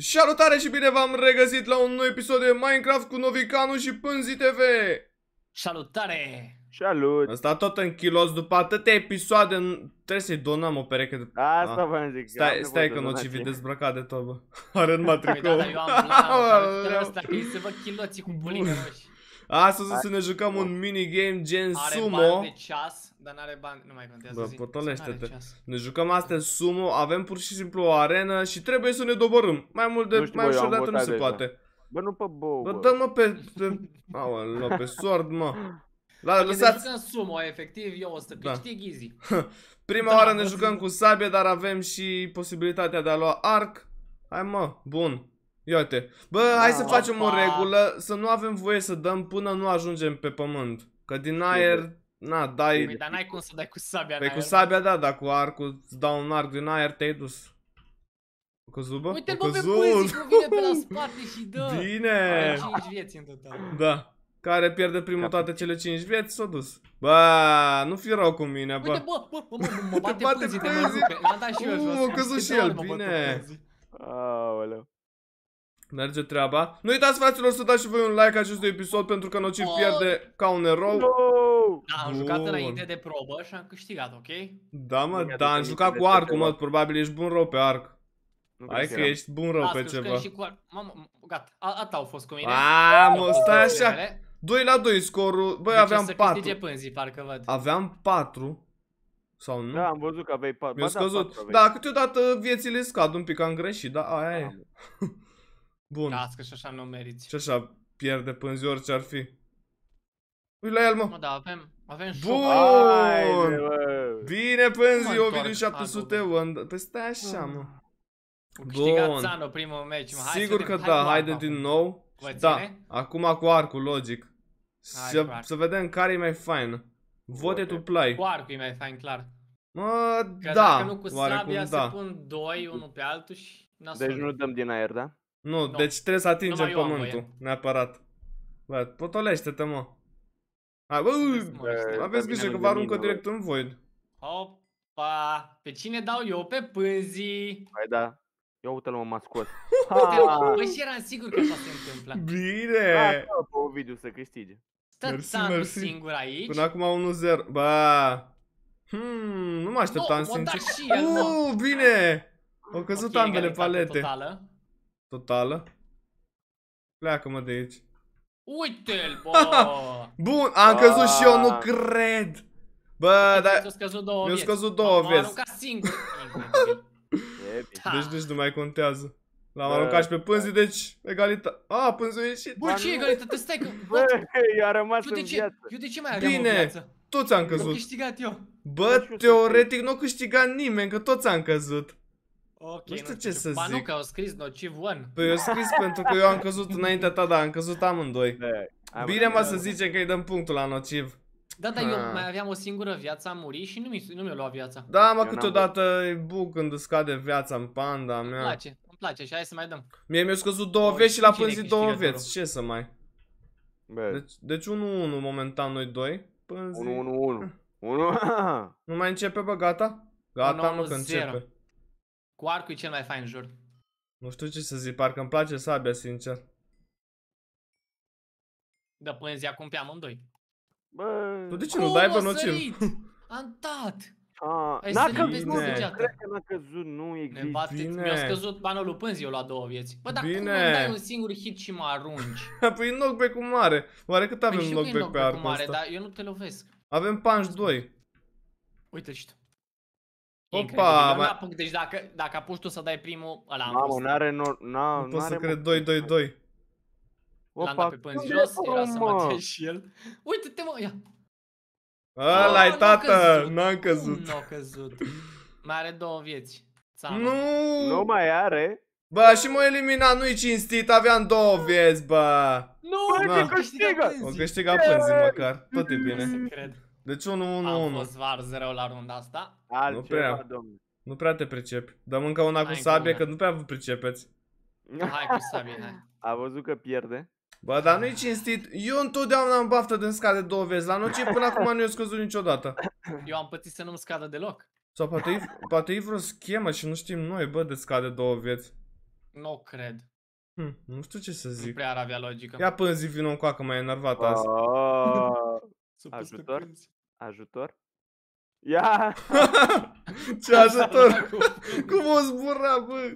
Salutare și bine v-am regăsit la un nou episod de Minecraft cu Novicanu și Pânzi TV! Salutare! Salut! Ăsta tot în kilos după atâtea episoade, n- trebuie să-i donăm o pereche de... Asta Ah. v-am zic. Stai, am stai nevoie că de nu donație. civi dezbrăcat de tot, bă. Are numai Păi da, tricou. dar eu am plan, ăsta că îi se văd chiloții cu bulică roșii. Astăzi o să ne jucăm un minigame gen Are sumo. bani de ceas, dar n-are bani, nu mai contează Bă, zi. potolește-te. N-are ceas. Ne jucăm astăzi sumo, avem pur și simplu o arenă și trebuie să ne doborâm. Mai mult de, Nu știu, mai bă, eu ușor de am atât nu votat se deja. poate. Bă, nu pe bou, Bă, bă. dă-mă pe... pe... Aoleu, pe sword, mă. La, Dacă ne lăsați... jucăm sumo, efectiv, eu o să Da. câștig easy. Prima Da, oară ne bă, jucăm zi. cu sabie, dar avem și posibilitatea de a lua arc. Hai mă, bun. Ia uite. Bă, hai să Da. facem o Opa. regulă, să nu avem voie să dăm până nu ajungem pe pământ. Că din aer, na, dai... Păi, dar n-ai cum să dai cu sabia Păi în cu aer. sabia, da, dar cu arcul îți dau un arc din aer, te-ai dus. O căzut, bă? Uite-l O bă pe căzut. pânzi cum vine pe la spate și dă. Bine! Are 5 vieți în total. Da. Care pierde primul toate cele 5 vieți, s-a dus. Bă, nu fi rău cu mine, bă. Uite, bă, bă, bă, mă, mă, mă bate bate pânzii de mă pânzii. rupe. L-am dat și eu Uh, jos. a căzut De și două el, ori mă bătut bine. pânzii. Aoleu. Merge treaba. Nu uitați, fraților, să dați și voi un like acestui episod pentru că Nociv Oh. pierde ca un erou. No! Da, am jucat Bun. înainte de probă și am câștigat, ok? Da, mă, Mi-aduc da, am aminte jucat de cu arcul, ceva. mă, probabil ești bun rău pe arc. Nu Hai cred că eram. ești bun rău Las pe că ceva. și cu ar... Mamă, m- gata, a, ata au fost cu mine. A, mă, stai așa. Mele. 2 la 2 scorul. Băi, Deci o aveam să câștige 4. pânzii, parcă văd. Aveam 4. Sau nu? Da, am văzut că aveai patru. Mi-a Ba da, scăzut. patru aveai. Da, câteodată viețile scad un pic, am greșit, da, aia e. Bun. Las că și așa nu meriți. Și așa pierde pânzi orice ar fi. Uite la el, mă. Mă, da, avem, avem Bun. șoc. Haide, bă. Bine, pânzi, mă Ovidiu întorc, 700 Adu, euro. Păi stai așa, mă. Cu câștigat Bun. Țano primul meci, mă. Hai Sigur să că vedem. da, Hai cu haide arcul din acum. nou. Vă Da, ține? acum cu arcul, logic. Hai Să, cu arc. să vedem care e mai fain. Vote Vote. to play. Cu arcul e mai fain, clar. Mă, Că da, dacă nu cu oarecum sabia se da. pun doi unul pe altul și nasol. Deci nu dăm din aer, da? Nu, Nu. deci trebuie să atingem Numai eu am pământul, voie. neapărat. Bă, potolește-te, mă. Hai, bă, Vezi, mă, Bă, ăștia. aveți bine, grijă că nu vă de aruncă mine, direct în void. Opa! Pe cine dau eu? Pe pânzii. Hai da. Ia uite-l mă, m-a scos. Uite, mă, Ha! Băi, și eram sigur că așa se întâmplă. Bine! Lasă pe Ovidiu să câștige. Stă Mersi, Țanu mersi. singur aici. Până acum 1-0. Bă, hmm, nu mă așteptam, Nu, o da sincer. și el, mă. Uuu, bine! Au căzut Ok, ambele egalitate palete. Totală. Totală. Pleacă-mă de aici. Uite-l, bă! Bun, am căzut și eu, nu Ah. cred. Bă, dar... Mi-a scăzut două mi-au vieți. scăzut două M-a vieți. aruncat singur. Incredibil. E bine. Ha. Deci nici nu mai contează. L-am Bă, aruncat și pe pânzi, deci egalitate. A, pânzul a ieșit. Bă, Ba ce nu. egalitate? Stai că... Bă, i-a rămas Eu de în ce, viață. eu de ce mai aveam Bine. o viață? Toți am Am căzut. câștigat eu. Bă, Deci eu să teoretic nu câștiga nimeni, că toți am căzut. Ok, Nu știu ce să Ba nu, zic. că au scris nociv one. Păi eu scris pentru că eu am căzut înaintea ta, dar am căzut amândoi. Da, am Bine mă înțeles. să zicem că îi dăm punctul la nociv. Da, dar eu Ha. mai aveam o singură viață, am murit și nu mi- nu mi-a luat viața. Da, mă, n-am câteodată e bug când îți scade viața în panda Îmi mea. place, îmi place și hai să mai dăm. Mie mi-a scăzut două Oh, vieți și la cine pânzi două câștigă vieți. Ce să mai? Bă, Deci, deci 1-1 momentan noi doi. Pânzi. 1 1 1. 1 Nu mai începe, bă, gata? Gata, mă, că 1-1-0. începe. Cu arcul e cel mai fain jur. Nu știu ce să zic, parcă îmi place sabia, sincer. Dă pânzi acum pe amândoi. Bă. Tu de ce nu dai, bă, a nociv? sărit? Am dat! A, Ai n-a sărit căzut, peste nu, săgeată. cred că n-a căzut, nu Ne există. bate, Bine. mi-a scăzut banul lui pânzi, eu la două vieți. Bă, dar cum Bine. îmi dai un singur hit și mă arunci? Păi knockback cu mare. Oare cât avem Păi știu că e knockback pe knockback arcul cu mare, ăsta? dar eu nu te lovesc. Avem punch 2. Uite și tu. Opa, Incredibil, eu mai- n-apuc, deci dacă, dacă apuci tu să dai primul, ăla am Mamă, fost. n-are nor... N-a, Nu pot să n-are, cred mă. 2-2-2. L-am dat pe pânzi unde jos, e, era să mă mă? dea și el. Uite-te mă, ia. ăla e n-a tată, căzut. n-am Cum căzut. n-a căzut? Mai are două vieți. Țanu. Nu! Nu mai are. Bă, și m-a eliminat, nu-i cinstit, aveam două vieți, bă. Nu, Da. da. câștigă O câștiga pânzii măcar, tot e Nu bine. se cred. Deci Am 1-1-1. fost var 0 la runda asta. Altceva, prea. domnule. Nu prea te pricepi. Dăm încă una cu Hai, încă sabie, una. că nu prea vă pricepeți. Hai cu sabie, hai. A văzut că pierde. Bă, dar nu-i cinstit. Eu întotdeauna am baftă din scade două vieți. La nociv până acum nu i-a scăzut niciodată. Eu am pățit să nu-mi scadă deloc. Sau poate e, poate e vreo schemă și nu știm noi, bă, de scade două vieți. Nu cred. Hm, nu știu ce să Nu zic. prea ar avea logică. Ia pânzi vină cu că mai enervat azi. Ah, Să pus pe ajutor? Pânzi. ajutor? Ia! Ce ajutor! Cum o zbura, bă?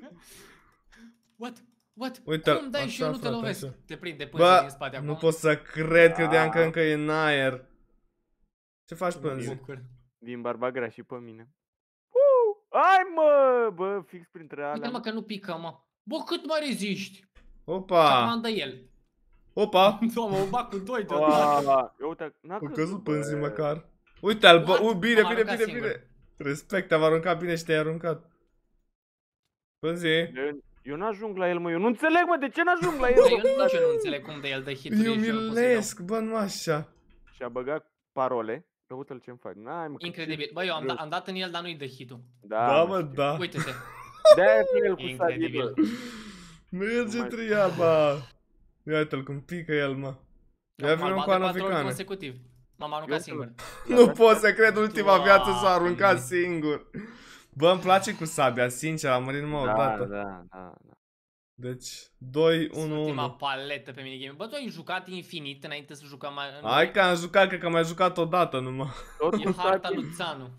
What? What? Uite, Cum dai și eu așa, nu te frate, lovesc? așa. Te prinde pânzi Bă, din spate acum. nu pot să cred, credeam că Ah. încă e în aer. Ce faci, Mă pânzi? bucur. Vin barba grea și pe mine. Uh! Ai mă! Bă, fix printre Uite alea. mă că nu pică, mă. Bă, cât mai reziști? Și Opa! acum îmi dă el. Opa! Doamne, o bag cu doi deodată. Wow. Eu uite, n-a A căzut, căzut pânzi bă. măcar. Uite-l, bă, What? u, bine, M-am bine, aruncat bine, singur. bine. Respect, te-am aruncat bine și te-ai aruncat. Pânzi, Eu, eu n-ajung la el, mă, eu nu înțeleg, mă, de ce n-ajung la el? Bă, bă, eu nici frate? eu nu înțeleg cum de el dă hit eu milesc, bă, nu așa. Și a băgat parole. Ia uite-l ce-mi fac. N-ai, mă, că Incredibil. ce Bă, eu am, greu. da, am dat în el, dar nu-i dă hit-ul. Da, Da, mă, mă, știu. da. Uite-te. De-aia vine el cu Incredibil. sabie, bă. Merge mai- triaba. Ia uite-l cum pică el, mă. Ia Acum vină îl cu bat de patru ori anavicane. consecutiv. M-am aruncat Eu singur. Nu pot să cred, ultima viață s-a Doamne. aruncat singur. Bă, îmi place cu sabia, sincer, am murit numai o Da, dată. da, da, da. Deci, 2, 1, Ultima 1. paletă pe minigame. Bă, tu ai jucat infinit înainte să jucăm mai... Hai că am jucat, cred că am mai jucat o dată numai. Tot E cu harta sabie. lui Țanu.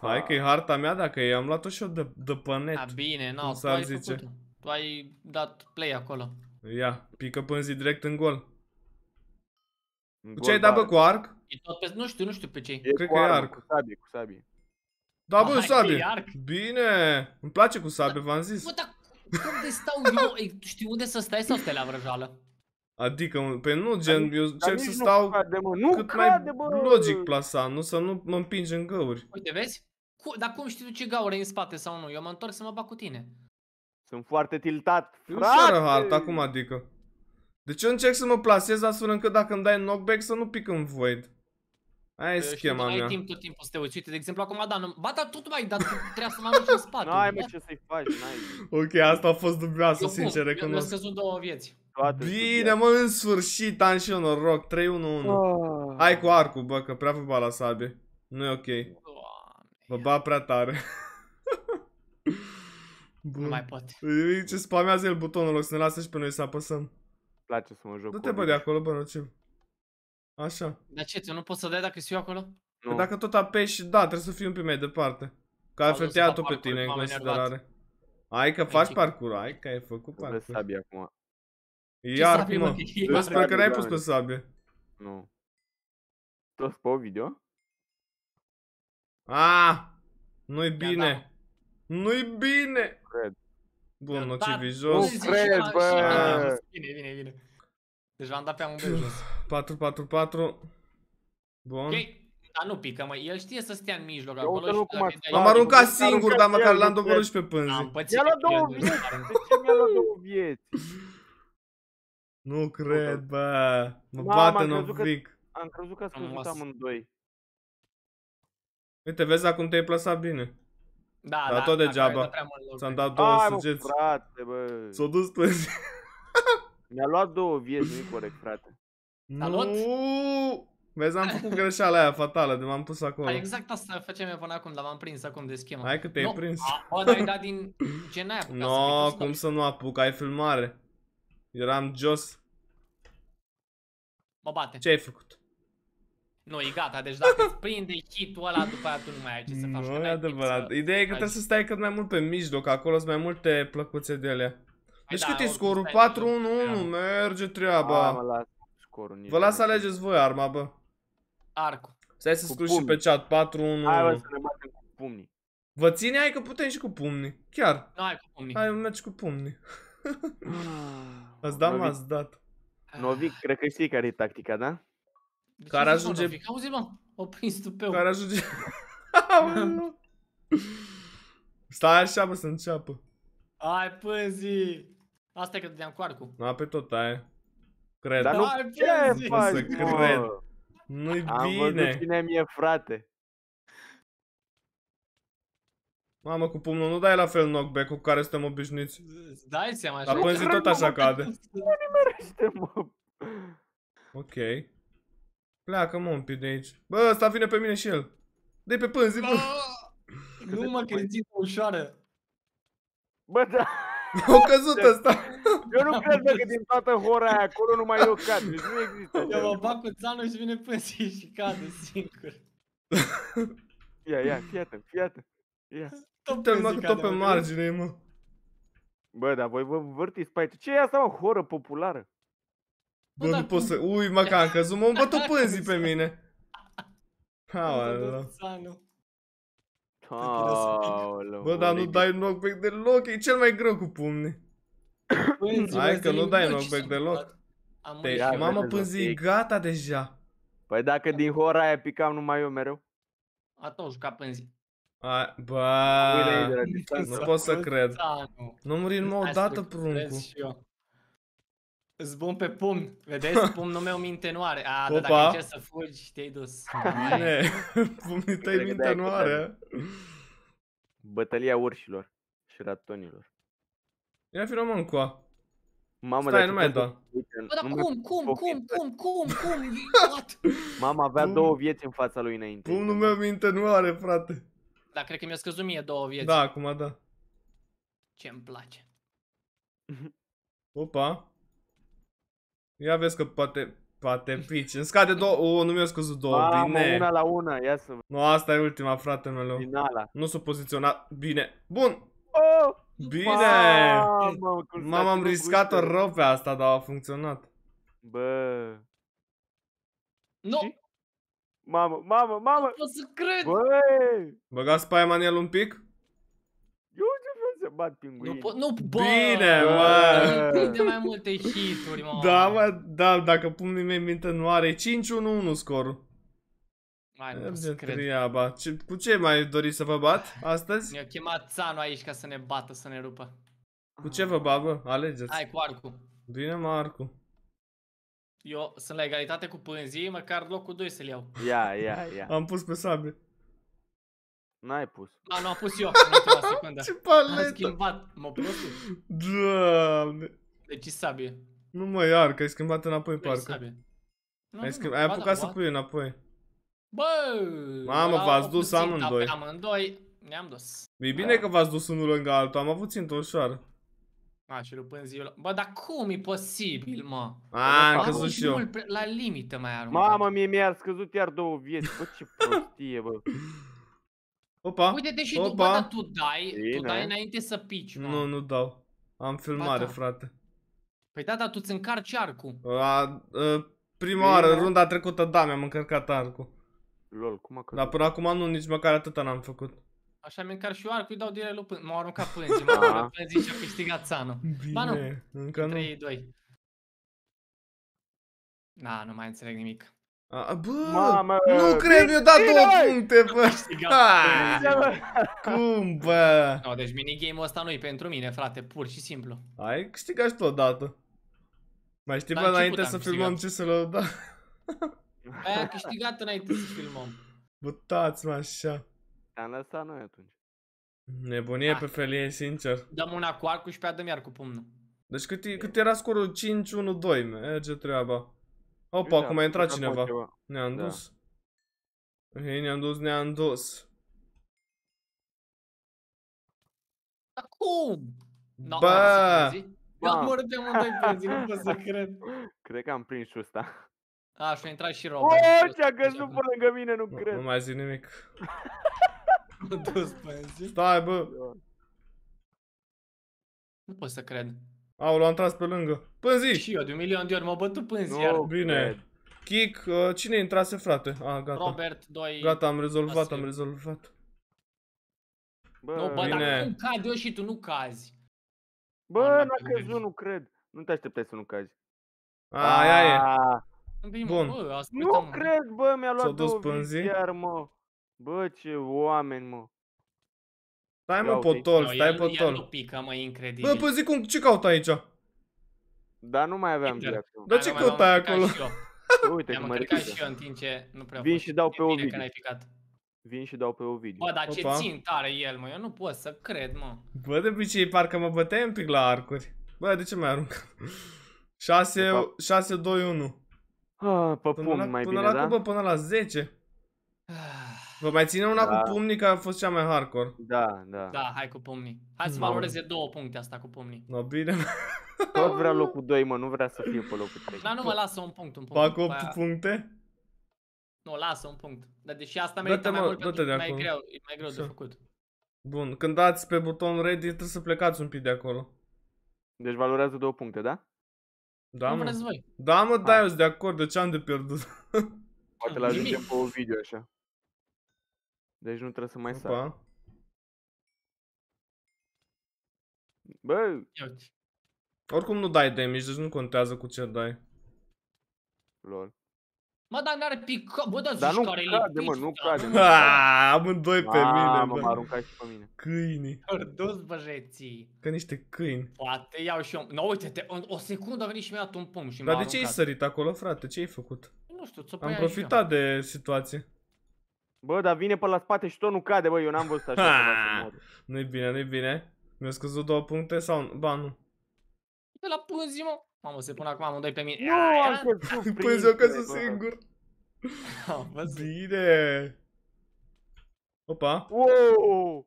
Hai că e harta mea, dacă e, am luat-o și eu de, de pe net. A, bine, Cum nu, tu s-ar ai zice. făcut Tu ai dat play acolo. Ia, pică pânzii direct în gol. În Cu gol, ce ai dat, da. bă, cu arc? E tot pe... Nu știu, nu știu pe ce E Cred cu că e armă, arc. Cu sabie, cu sabie. Da, bă, Hai că sabie. e arc. Bine, îmi place cu sabie, v-am zis. Bă, dar cum de stau eu? Ei, tu știi unde să stai sau stai la vrăjală? Adică, pe nu, gen, eu Dar încerc nici să nu stau cade, mă. Nu cât mai cade, bă. logic plasat, nu să nu mă împingi în găuri. Uite, vezi? Cu, dar cum știi tu ce gaură e în spate sau nu? Eu mă întorc să mă bag cu tine. Sunt foarte tiltat. E Frate! ușoară harta, cum adică? Deci eu încerc să mă plasez astfel încât dacă îmi dai knockback să nu pic în void. Aia e Știi, tu schema n-ai mea. timp tot timpul să te uiți. Uite, de exemplu, acum da, nu... Ba, dar tot mai dat, trebuia să mă arunci în spate. N-ai, mă, Bă, ce să-i faci, n-ai. Ok, asta a fost dubioasă, eu cum? sincer, Eu mi-a recunosc. scăzut două vieți. Toate Bine, mă, în sfârșit am și eu noroc, 3-1-1. Oh. Hai cu arcul, bă, că prea vă bat la sabie. Nu e ok. Doamne, Vă bat prea tare. nu Bun. mai pot. Uite Ce spamează el butonul în loc să ne lasă și pe noi să apăsăm. Place să mă joc Du-te cu bă de acolo, bă, nociv. Așa. Dar ce, tu nu poți să dai dacă sunt eu acolo? Că Nu. dacă tot apeși, da, trebuie să fii un pic mai departe. Că altfel dus te ia la tu pe parcurs, tine în m-am considerare. Hai că faci zic. parcurs, hai că ai făcut Vezi parcurs. sabie acum. Iar sabie, cum, mă, mă? că e Eu iar. sper că n-ai pus Doamne. pe sabie. Nu. Toți pe video? Ah! Nu-i da. bine. Nu-i bine. Cred. Bun, Eu nocivi dat- jos. Zi și cred, la- bă. și la- Bine, bine, bine. Deci v-am dat pe amândoi jos. 4, 4, 4. Bun. Ok, dar nu pică, mă. El știe să stea în mijloc Ia acolo uite-l și cum dacă a îi M-am dai- aruncat Am singur, aruncat dar măcar el, l-am nu doborât cred. și pe pânzi. Am pățit Mi-a luat că el două nu vieți. s-a aruncat. De ce mi-a luat două vieți? Nu cred, bă. Mă Mama, bate am crezut că- Novic. Am crezut că ați căzut Frumos. amândoi. Uite, vezi acum te-ai plasat bine. Da, Dar da, tot acolo degeaba. e de prea mult loc. Ți-am dat două Hai, mă, săgeți. frate, bă. S-o dus pânzi. Mi-a luat două vieți, nu-i corect, frate. Salut. Nu! Vezi, am făcut greșeala aia fatală de m-am pus acolo. Da, exact asta facem eu până acum, dar m-am prins acum de schemă. Hai că te-ai Nu, prins. a- Bă, dar ai dat din... Ce n-ai apucat să No, pică, cum să nu apuc, ai filmare. Eram jos. Mă bate. Ce ai făcut? Nu, e gata, deci dacă îți prinde hit-ul ăla, după aia tu nu mai ai ce să faci. că Nu e n-ai timp adevărat. să- Ideea e că ai- trebuie să stai cât mai mult pe mijloc, acolo sunt mai multe plăcuțe de alea. Deci da, cât e oricum scorul? stai 4-1-1, merge Ba. mă, treaba. las scorul nici Vă las să nu. alegeți voi arma, bă. Arcul. Stai să Cu scriu și pumni. pe chat, 4-1-1. Hai, bă, să ne batem cu pumnii. Vă ține? Hai că putem și cu pumnii. Chiar. Nu ai cu pumnii. Hai, mergi cu pumnii. Ah, Ați dat, mă, Novic- ați dat. Novic, cred că știi care e tactica, da? De ce care zici, mă, ajunge- Novic? Auzi, mă, o prins tupeu. Care ajunge... Aoleu. Stai așa, bă, să înceapă. Hai, păzi! Asta e că dădeam cu arcul. Na, pe tot aia. Cred. Dar nu Hai, ce păzi! faci, să mă? cred. Nu-i Am văzut bine. cine mi-e frate. Mamă, cu pumnul nu dai la fel knockback-ul cu care suntem obișnuiți. Îți dai seama Dar așa? pânzi tot așa cade. Este, mă. Ok. Pleacă, mă, un pic de aici. Bă, ăsta vine pe mine și el. Dă-i pe pânzi, bă. Nu mă, că e zi ușoară. Bă, da. Au căzut ăsta. Eu nu cred bă, că din toată hora aia acolo numai eu cad. Deci nu există. așa Eu mă ceva. bag cu țanul și vine pânzii și cade singur. Ia, ia, fii atent, fii atent. Ia. Tot Te-l pânzii mă tot cade, pe mă, margine, mă. Bă, dar voi vă vârtiți pe aici. Ce e asta, mă? Horă populară? Bă, dar nu pot cum? să... Ui, mă, că am căzut, mă, bătut pânzii pe mine. Bă, Aoleu. țanul. Aoleu, Bă, dar nu Olivier. dai knockback deloc, e cel mai greu cu pumni. Pânzii, Hai bă, că nu zi dai nimic, knockback și- deloc. Am Te, murit Ia, și eu. mamă, vedeți, pânzii, ok. gata deja. Păi dacă din hora aia picam numai eu mereu. Atunci, juca pânzii. A, Uite bă, aici de la nu distanță. pot să cred. Țanul. Nu muri numai o Hai dată, să pruncul. Vezi și eu. Îți bun pe pumn. Vedeți? Pumnul meu minte nu are. A, dar dacă Opa. încerci să fugi, te-ai dus. Bine, pumnii tăi Cred că minte de-aia nu că are. Bătălia urșilor și ratonilor. Ia fi român cu a. Mamă, Stai, dar nu ce mai faci? da. Uite, Bă, dar nu mai- cum, cum, pot cum, fi- cum, cum, cum, what? Mama avea Cum? două vieți în fața lui înainte. Pumnul meu minte nu are, frate. Dar cred că mi-a scăzut mie două vieți. Da, acum da. ce îmi place. Opa. Ia vezi că poate, poate pici. Îmi scade două, o, nu mi-a scăzut două, Mamă, bine. una la una, ia să văd. Nu, asta e ultima, frate meu. Finala. Nu s-a poziționat bine. Bun, Oh! bine. Mamă, cum s-a Mama, am ținut riscat-o gustul. rău pe asta, dar a funcționat. Bă. Nu, Și? Mamă, mamă, mamă. nu pot să cred. Băi! Băgați Spiderman el un pic? Eu ce vreau să bat Nu pinguini? pot, nu, bă. Bine, mă. Bă, Prinde mai multe hituri, mă. Da, mă, da, dacă pumnii mei minte nu are 5-1-1 scorul. Hai, nu pot să Merge cred. treaba. Ce, cu ce mai doriți să vă bat astăzi? Ne-a chemat Țanu aici ca să ne bată, să ne rupă. Cu ce vă bat, bă? Alegeți. Hai cu arcu. Bine, Marcu. Eu sunt la egalitate cu pânzii, măcar locul 2 să-l iau. Ia, ia, ia. Am pus pe sabie. N-ai pus. Da, nu am pus eu în ultima secundă. Ce Am paletă! schimbat, mă prostul. Doamne! Deci sabie. Nu mă iar, că ai schimbat înapoi, Deci parcă. sabie. Nu, Ai, nu, schimb... nu. ai Ba apucat da, să ba. pui înapoi. Bă! Mamă, ăla v-ați a dus puțin, amândoi. dar pe amândoi ne-am dus. E bine că v-ați dus unul lângă altul, am avut țintă ușoară. A, și lupând ziua. Bă, dar cum e posibil, mă? A, am Am căzut Arunci și eu. mult pe- La limită mai aruncat. Mamă, mie mi-a scăzut iar două vieți. Bă, ce prostie, bă. Opa! Uite-te și tu, Opa. bă, dar tu dai, tu Bine. dai înainte să pici, mă. Nu, nu dau. Am filmare, da. frate. Păi da, dar tu ți încarci arcul. A, a, prima oară, Bine. runda trecută, da, mi-am încărcat arcul. Lol, cum a căzut? Dar până acum nu, nici măcar atâta n-am făcut. Așa mi încarc și eu arcul, îi dau direct lui pânzi. M-au aruncat pânzii, m-au Da. aruncat pânzii și a câștigat Țanu. Ba nu. Bine, încă nu. 3-2. Da, nu mai înțeleg nimic. A, bă, Mamă, nu cred, mi-a dat bine, două băi! puncte, bă. Câștigat Ha! pânzii. Bă, Cum, bă? No, deci minigame-ul ăsta nu e pentru mine, frate, pur și simplu. Ai câștigat și tu odată. Mai știi, La bă, început înainte am să câștigat. filmăm ce să le da. Aia a câștigat înainte să filmăm. Bătați-mă așa. Te-am lăsat noi atunci. Nebunie Ah. pe felie, sincer. Dăm una cu arcul și pe Adam iar cu pumnul. Deci cât, e- cât era scorul? 5-1-2, merge treaba. Opa, Uite, acum a intrat acum cineva. ceva. Ne-am Da. dus. Hei, ne-am dus, ne-am dus. Dar cum? No, Bă! Eu am Bă. omorât pe amândoi pânzii, nu pot să cred. Cred că am prins și ăsta. A, și a intrat și O, Robert. ce-a căzut pe lângă mine, nu Nu, cred. nu mai zic nimic. M-a dus pânzii. Stai, bă. Nu pot să cred. Aoleu, am tras pe lângă. Pânzi! Și eu de un milion de ori m-au bătut pânzii Nu iar. Bine. cred. Kick, uh, cine intrase, frate? Ah, gata. Robert 2. Gata, am rezolvat, Asta am e. rezolvat. Bă, Nu, bă, Bine. dar cum cad eu și tu nu cazi? bă, Am n-a dat pe căzut, gând. nu cred. Nu te așteptai să nu cazi. A, aia e. Ah, Bine, Bun. Bă, ascultă Nu cred, bă, mi-a S-au luat dus două pânzii? vieți iar, mă. Bă, ce oameni, mă. Stai, mă, Ia uite. potol, No, stai, el, el nu potol. pică, mă, e Bă, incredibil. pânzi, cum, ce caut aici? Dar nu mai aveam Inter. viață. Dar ce Hai, mă, m-am căutai încărcat acolo? și eu. Uite Mi-am cum mă încărcat ridică. și eu în timp ce nu prea Vin fost. și dau pe E bine Ovidiu. că n-ai picat. Vin și dau pe Ovidiu. Bă, dar ce Opa. țin tare el, mă, eu nu pot să cred, mă. Bă, de obicei, parcă mă băteai un pic la arcuri. Bă, de ce mai arunc? 6, De fapt. 6, 2, 1. Ah, pe Până pumn la, mai până bine, la, da? bă, până la 10. Vă mai ține una Da. cu pumnii, că a fost cea mai hardcore. Da, da. Da, hai cu pumnii. Hai să Mamă. valoreze două puncte asta cu pumnii. No, bine. Tot vrea locul 2, mă, nu vrea să fie pe locul 3. Dar nu mă lasă un punct, un punct. Fac După 8 aia- puncte. Nu, lasă un punct. Dar deși asta Dă-te, merită mai mă, mult dă-te pentru de că e mai acolo. greu, e mai greu de Așa. făcut. Bun, când dați pe butonul ready, trebuie să plecați un pic de acolo. Deci valorează două puncte, da? Da, Cum mă. vreți voi? Da, mă, da, Hai. eu sunt de acord, de ce am de pierdut? Poate Ah, la nimic. ajungem pe o video așa. Deci nu trebuie să mai sar. Opa. Bă, Ia uite. Oricum nu dai damage, deci nu contează cu ce dai. lol. Mă, dar n-are pic... Bă, da, Dar zici nu care cade, mă, nu cade. nu Ha, amândoi pe mine, Mamă, m-a bă. aruncat și pe mine. Câini. Dus băjeții. Ca niște câini. Poate iau și eu. Nu, uite-te, o, o secundă a venit și mi-a dat un pumn și Dar m-a de ce ai aruncat. sărit acolo, frate? Ce ai făcut? Nu știu, ți-o Am păia și eu. profitat de situație. Bă, dar vine pe la spate și tot nu cade, bă, eu n-am văzut așa ceva să mor. Nu-i bine, nu-i bine. Mi-a scăzut două puncte sau... Ba, nu. De la pânzi, mă. Mamă, se pun acum amândoi pe mine. Nu, am căzut Păi printre, eu că sunt bă. singur. Am văzut. Bine. Opa. Wow!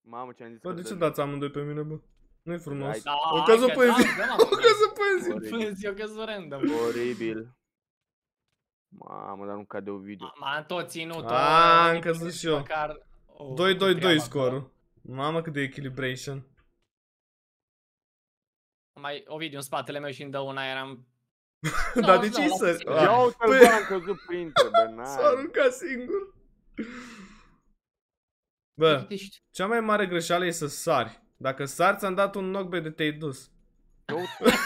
Mamă, ce am zis Bă, că de ce dă- dați amândoi pe mine, bă? Nu-i frumos. Hai, Da, O hai căzut că pânzi. da, da, O mă, căzut pânzi. Oribil. Pânzi, eu căzut random. Oribil. Mamă, dar nu cade o video. M-am tot ținut. A, am căzut și eu. Măcar... o- 2-2-2 o treabă scorul. Mamă cât de equilibration. acolo. Mai Ovidiu în spatele meu și îmi dă una, eram... Dar de da, ce ai la sări? puțin. Ah, Ia uite-l, păi- bă, am căzut printre, bă, S-a n-ai. aruncat singur. Bă, Uite, știi. cea mai mare greșeală e să sari. Dacă sari, ți-am dat un knockback de te-ai dus. Ia uite-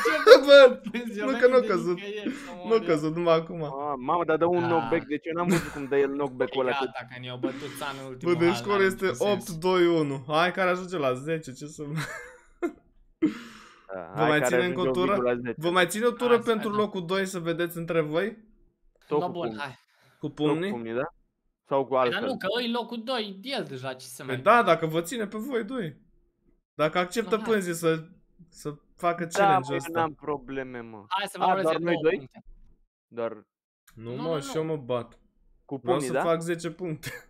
Bă, Pânzi, Nu eu că n-am n-a de căzut. nicăieri să mor nu a eu. căzut numai acum. Ah, Mamă, dar dă un Da. knockback, deci eu n-am văzut cum dă el knockback-ul ăla. că- Gata, că ne-au bătut țanul Bă, ultimul deci hal, scorul n-are este niciun sens. 8-2-1. Hai care ajunge la 10, ce să... Da, Vă hai, mai care ținem ajunge o contură? video la 10. Vă mai ține o tură Hai să pentru vedem. locul 2 să vedeți între voi? Tot No, cu bun, pumnii. hai. Cu Tot cu pumnii? pumnii, da? Sau cu Păi, altfel? dar nu, că îi locul 2, el deja ce să Păi mai... da, dacă vă ține pe voi doi. Dacă acceptă No, hai. pânzii să, să facă Da, challenge-ul mă, ăsta. eu n-am probleme, mă. Hai să A, valoreze doar noi două doi? puncte. Doar Nu, Nu, mă, nu, și nu. eu mă bat. cu Vreau pumnii, să da? fac 10 puncte.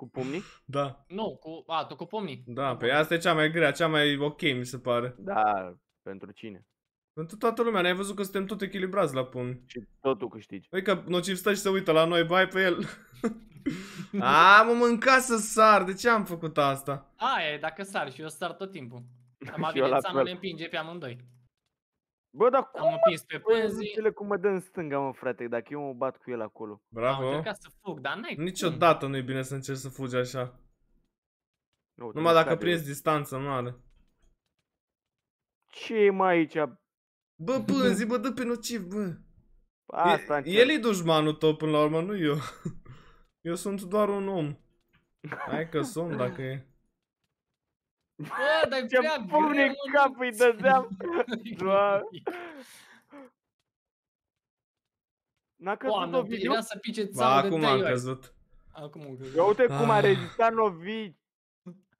Cu pumnii? Da, Nu, cu... A, tu cu pumnii. da, pe asta e cea mai grea, cea mai ok, mi se pare. Da, pentru cine? Pentru toată lumea, n-ai văzut că suntem tot echilibrați la pumni. Și tot tu câștigi. Păi că nociv stă și se uită la noi, bai pe el. A, mă mânca să sar, de ce am făcut asta? Aia e, dacă sar și eu sar tot timpul. Am Și eu la avut fel. ne împinge pe amândoi. Bă, dar cum Am împins pe Păi, nu pânzii. înțeleg cum mă dă în stânga, mă, frate, dacă eu mă bat cu el acolo. Am Bravo. încercat să fug, dar n-ai cum. Niciodată nu e bine să încerci să fugi așa. Nu, Numai nu dacă cade. prinzi distanță mare. Ce e mai aici? Bă, pânzi, bă, dă pe nociv, bă. Asta E, încerc. el e dușmanul tău până la urmă, nu eu. Eu sunt doar un om. Hai că sunt dacă e. Bă, dar e Ce prea greu, pumni în mă, cap nu- îi dădeam. Doar- N-a căzut Doamne, o video? era să pice Ba, țanul de acum trei am ori. căzut. Acum am căzut. Ia uite cum a Ah. rezistat Novic.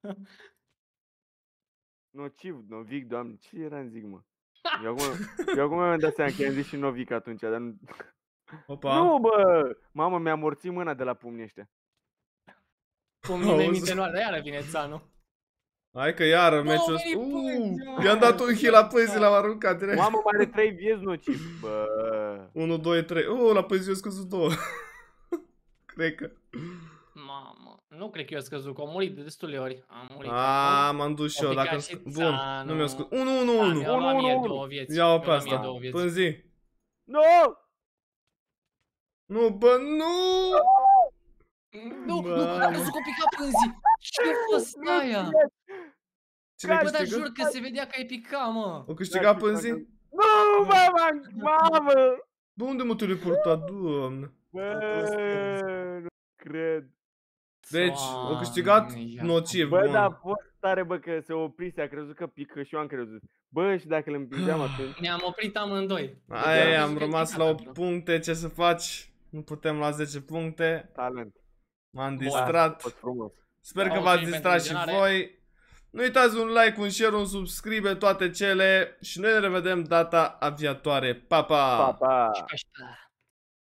Nociv, Novic, doamne, ce era în zic, mă? Eu acum, eu acum mi-am dat seama că i-am zis și Novic atunci, dar nu... Opa. Nu, bă! Mamă, mi-a morțit mâna de la pumnii ăștia. Pumnii mei Auzi. minte nu are, iară vine țanul. Hai că iară Bă, meciul au ăsta. venit pânzi, Uuu, mă. i-am dat un heal la pânzi, l-am aruncat direct. Mamă, mai are trei vieți nociv, bă! 1, 2, 3. Uuu, la pânzi eu scăzut 2. Cred că. Mamă, nu cred că eu am scăzut, că am murit de destule ori. Am murit. A, m-am dus și O eu. picat Dacă... și Bun, țanul. nu mi-a scăzut. 1, 1, Da, 1. mi-au luat Unu, mie unu, două vieți. Ia-o Mi-au pe luat mie asta. două vieți. Pânzi. Nu! Nu, bă, nu! Nu, nu, Mamă. am văzut că pica pânzii. Ce-a fost aia? Cine Care, Bă, dar câștigă? jur că se vedea că ai picat, mă. O câștigat Da, pânzi? Nu, mamă, mamă! Bă, unde mă teleportat, doamne? Bă, nu cred. Deci, o câștigat Doamne, ia. nociv, Bă, bun. dar a fost tare, bă, că se oprise, a crezut că pică și eu am crezut. Bă, și dacă îl împingeam atunci... Ne-am oprit amândoi. Aia e, Deci, am deci, rămas gata, la 8 bro. puncte, ce să faci? Nu putem la 10 puncte. Talent. M-am Bun. A distrat. fost frumos. Sper că Au v-ați și distrat pentru și generare. voi. Nu uitați un like, un share, un subscribe, toate cele și noi ne revedem data aviatoare. Pa, pa! Pa, pa! Ăștia.